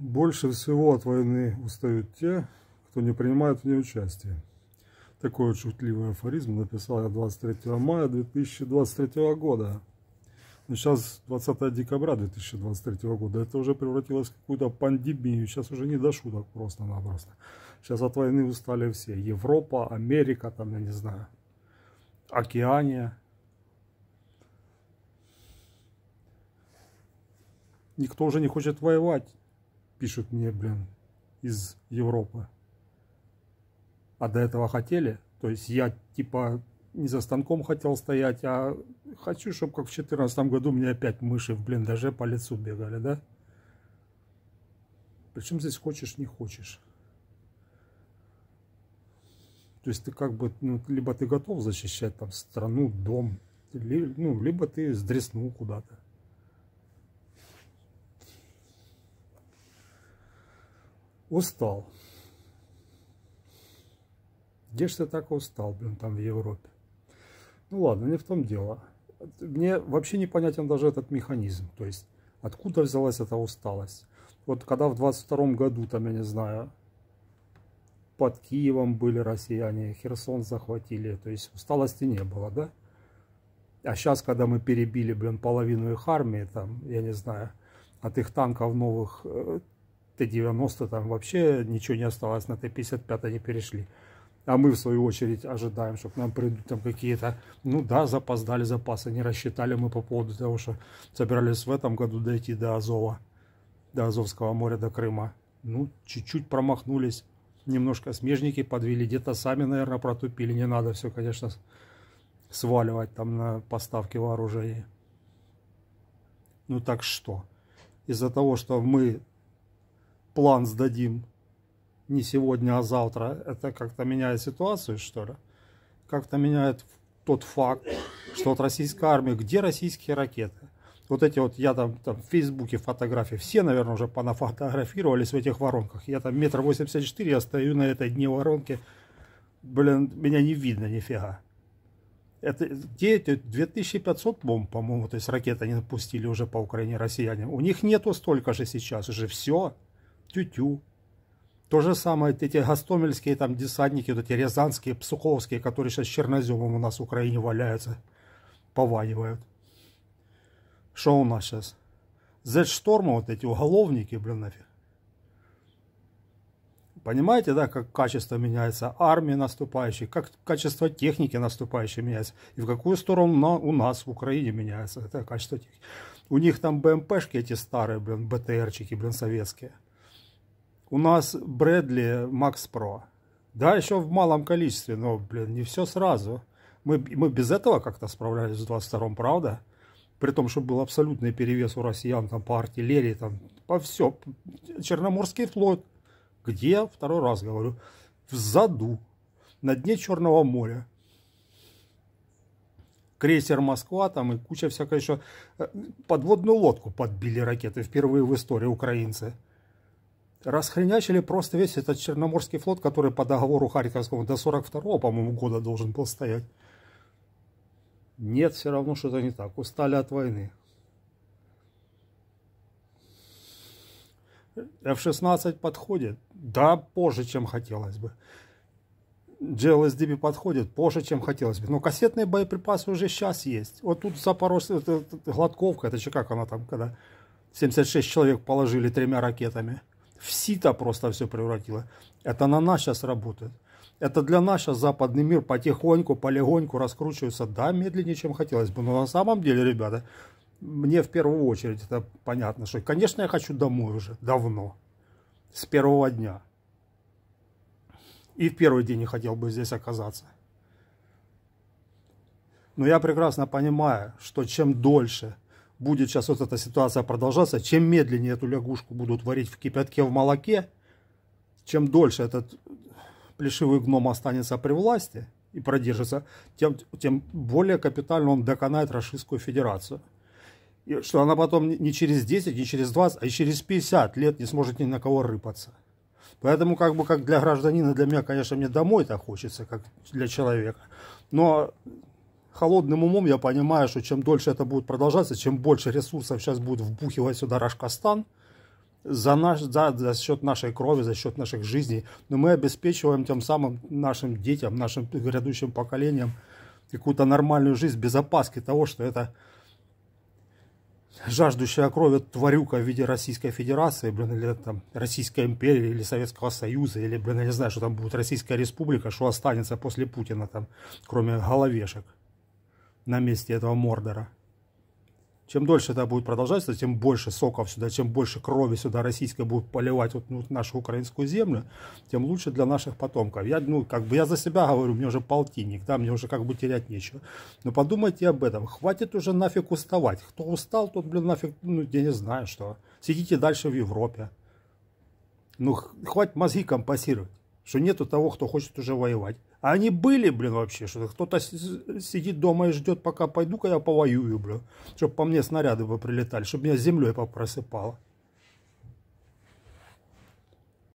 Больше всего от войны устают те, кто не принимает в ней участие. Такой вот шутливый афоризм написал я 23 мая 2023 года. Но сейчас 20 декабря 2023 года. Это уже превратилось в какую-то пандемию. Сейчас уже не до шуток просто-напросто. Сейчас от войны устали все. Европа, Америка, там, я не знаю, Океания. Никто уже не хочет воевать, пишут мне, блин, из Европы. А до этого хотели. То есть я типа не за станком хотел стоять, а хочу, чтобы как в 2014 году мне опять мыши в блиндаже по лицу бегали, да? Причем здесь хочешь, не хочешь. То есть ты как бы, ну, либо ты готов защищать там страну, дом, ну, либо ты сдреснул куда-то. Устал. Где ж ты так устал, блин, там в Европе? Ну ладно, не в том дело. Мне вообще непонятен даже этот механизм. То есть, откуда взялась эта усталость? Вот когда в 22 году, там, я не знаю, под Киевом были россияне, Херсон захватили, то есть усталости не было, да? А сейчас, когда мы перебили, блин, половину их армии, там, я не знаю, от их танков новых э, Т-90, там вообще ничего не осталось, на Т-55 они перешли. А мы, в свою очередь, ожидаем, что к нам придут там какие-то, ну да, запоздали запасы, не рассчитали мы по поводу того, что собирались в этом году дойти до Азова, до Азовского моря, до Крыма. Ну, чуть-чуть промахнулись немножко смежники подвели, где-то сами, наверное, протупили. Не надо все, конечно, сваливать там на поставки вооружения. Ну так что? Из-за того, что мы план сдадим не сегодня, а завтра, это как-то меняет ситуацию, что ли? Как-то меняет тот факт, что от российской армии, где российские ракеты? вот эти вот, я там, там в Фейсбуке фотографии, все, наверное, уже понафотографировались в этих воронках. Я там метр восемьдесят четыре, я стою на этой дне воронки, блин, меня не видно нифига. Это где эти 2500 бомб, по-моему, то есть ракет они напустили уже по Украине россияне. У них нету столько же сейчас, уже все, тю-тю. То же самое, эти гастомельские там десантники, вот эти рязанские, псуховские, которые сейчас черноземом у нас в Украине валяются, пованивают. Что у нас сейчас? Z-шторма, вот эти уголовники, блин, нафиг. Понимаете, да, как качество меняется армии наступающей, как качество техники наступающей меняется. И в какую сторону на, у нас в Украине меняется это качество техники. У них там БМПшки эти старые, блин, БТРчики, блин, советские. У нас Брэдли Макс Про. Да, еще в малом количестве, но, блин, не все сразу. Мы, мы без этого как-то справлялись в 22-м, правда? при том, что был абсолютный перевес у россиян там, по артиллерии, там, по все. Черноморский флот, где, второй раз говорю, в заду, на дне Черного моря. Крейсер Москва там и куча всякой еще. Э, подводную лодку подбили ракеты впервые в истории украинцы. Расхренячили просто весь этот Черноморский флот, который по договору Харьковскому до 42 по-моему, года должен был стоять. Нет, все равно что-то не так. Устали от войны. F-16 подходит? Да, позже, чем хотелось бы. GLSDB подходит позже, чем хотелось бы. Но кассетные боеприпасы уже сейчас есть. Вот тут Запорожье, это, это, Гладковка, это же как она там, когда 76 человек положили тремя ракетами. В сито просто все превратило. Это на нас сейчас работает. Это для нас сейчас западный мир потихоньку, полегоньку раскручивается, да, медленнее, чем хотелось бы. Но на самом деле, ребята, мне в первую очередь это понятно, что, конечно, я хочу домой уже давно, с первого дня. И в первый день не хотел бы здесь оказаться. Но я прекрасно понимаю, что чем дольше будет сейчас вот эта ситуация продолжаться, чем медленнее эту лягушку будут варить в кипятке в молоке, чем дольше этот плешивый гном останется при власти и продержится, тем, тем более капитально он доконает Российскую Федерацию. И что она потом не через 10, не через 20, а через 50 лет не сможет ни на кого рыпаться. Поэтому как бы как для гражданина, для меня, конечно, мне домой так хочется, как для человека. Но холодным умом я понимаю, что чем дольше это будет продолжаться, чем больше ресурсов сейчас будет вбухивать сюда Рашкастан, за, наш, за, за счет нашей крови, за счет наших жизней, но мы обеспечиваем тем самым нашим детям, нашим грядущим поколениям какую-то нормальную жизнь без опаски того, что это жаждущая крови тварюка в виде Российской Федерации, блин, или там Российской империи, или Советского Союза, или, блин, я не знаю, что там будет Российская Республика, что останется после Путина там, кроме головешек на месте этого Мордора. Чем дольше это будет продолжаться, тем больше соков сюда, чем больше крови сюда российской будет поливать вот, ну, нашу украинскую землю, тем лучше для наших потомков. Я, ну, как бы я за себя говорю, мне уже полтинник, да, мне уже как бы терять нечего. Но подумайте об этом. Хватит уже нафиг уставать. Кто устал, тот, блин, нафиг, ну, я не знаю, что. Сидите дальше в Европе. Ну, хватит мозги компасировать что нету того, кто хочет уже воевать. А они были, блин, вообще, что кто-то сидит дома и ждет, пока пойду-ка я повоюю, блин, чтобы по мне снаряды бы прилетали, чтобы меня землей попросыпало.